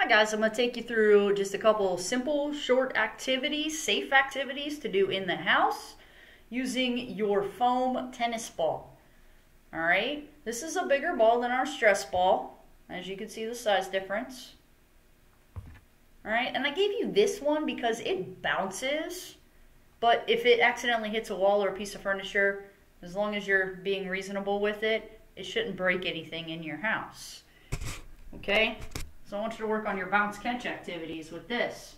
Hi guys, I'm going to take you through just a couple simple, short activities, safe activities to do in the house using your foam tennis ball. Alright, this is a bigger ball than our stress ball, as you can see the size difference. Alright, and I gave you this one because it bounces, but if it accidentally hits a wall or a piece of furniture, as long as you're being reasonable with it, it shouldn't break anything in your house. Okay? So I want you to work on your bounce catch activities with this.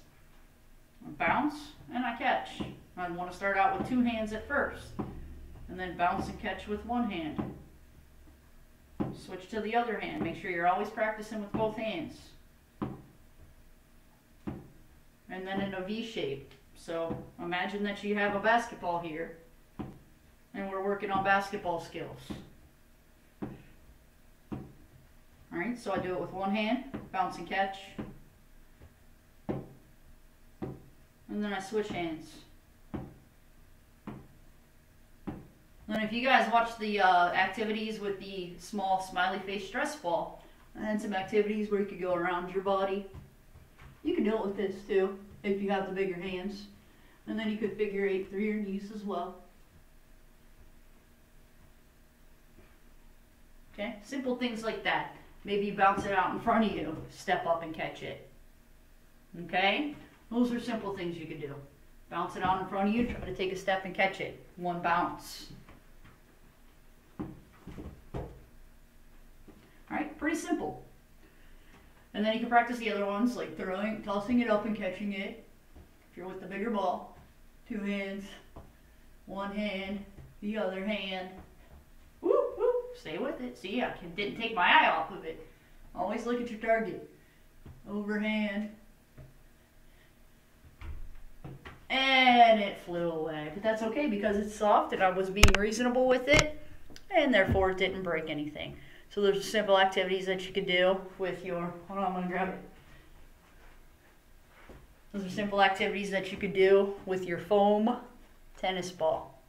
Bounce and I catch. I want to start out with two hands at first and then bounce and catch with one hand. Switch to the other hand. Make sure you're always practicing with both hands. And then in a V shape. So imagine that you have a basketball here and we're working on basketball skills. So I do it with one hand, bounce and catch. And then I switch hands. And if you guys watch the uh, activities with the small smiley face stress ball, and some activities where you could go around your body. You can do it with this too, if you have the bigger hands. And then you could figure eight through your knees as well. Okay, simple things like that. Maybe bounce it out in front of you, step up and catch it. Okay? Those are simple things you can do. Bounce it out in front of you, try to take a step and catch it. One bounce. Alright, pretty simple. And then you can practice the other ones, like throwing, tossing it up and catching it. If you're with the bigger ball, two hands, one hand, the other hand, Stay with it. See, I didn't take my eye off of it. Always look at your target. Overhand. And it flew away. But that's okay because it's soft and I was being reasonable with it. And therefore it didn't break anything. So there's simple activities that you could do with your, hold on, I'm going to grab it. Those are simple activities that you could do with your foam tennis ball.